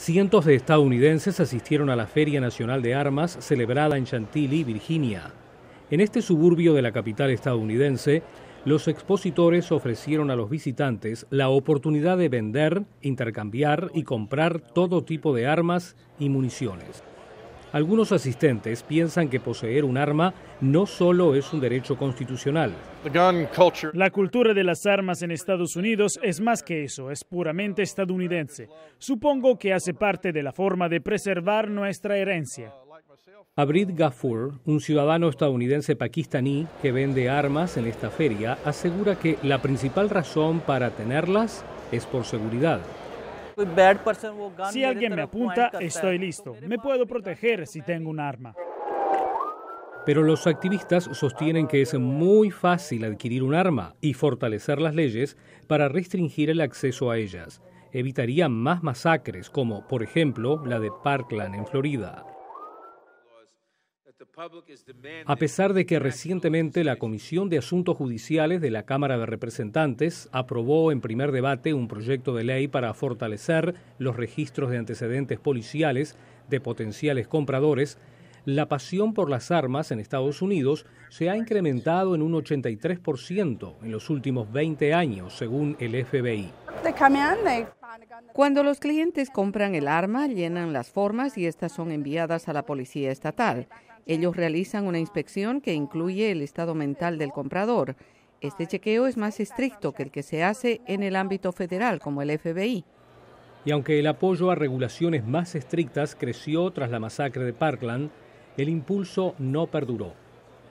Cientos de estadounidenses asistieron a la Feria Nacional de Armas celebrada en Chantilly, Virginia. En este suburbio de la capital estadounidense, los expositores ofrecieron a los visitantes la oportunidad de vender, intercambiar y comprar todo tipo de armas y municiones. Algunos asistentes piensan que poseer un arma no solo es un derecho constitucional. La cultura de las armas en Estados Unidos es más que eso, es puramente estadounidense. Supongo que hace parte de la forma de preservar nuestra herencia. Abrid Gafur, un ciudadano estadounidense pakistaní que vende armas en esta feria, asegura que la principal razón para tenerlas es por seguridad. Si alguien me apunta, estoy listo. Me puedo proteger si tengo un arma. Pero los activistas sostienen que es muy fácil adquirir un arma y fortalecer las leyes para restringir el acceso a ellas. Evitaría más masacres como, por ejemplo, la de Parkland en Florida. A pesar de que recientemente la Comisión de Asuntos Judiciales de la Cámara de Representantes aprobó en primer debate un proyecto de ley para fortalecer los registros de antecedentes policiales de potenciales compradores, la pasión por las armas en Estados Unidos se ha incrementado en un 83% en los últimos 20 años, según el FBI. Cuando los clientes compran el arma, llenan las formas y estas son enviadas a la policía estatal. Ellos realizan una inspección que incluye el estado mental del comprador. Este chequeo es más estricto que el que se hace en el ámbito federal, como el FBI. Y aunque el apoyo a regulaciones más estrictas creció tras la masacre de Parkland, el impulso no perduró.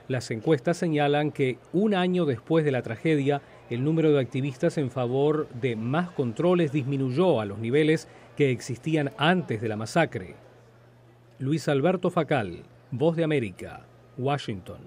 Las encuestas señalan que un año después de la tragedia, el número de activistas en favor de más controles disminuyó a los niveles que existían antes de la masacre. Luis Alberto Facal, Voz de América, Washington.